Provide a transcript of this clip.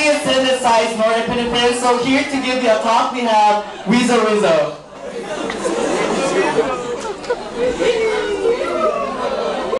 be a synthesized nor independent. So here to give you a talk, we have Weasel Rizzo.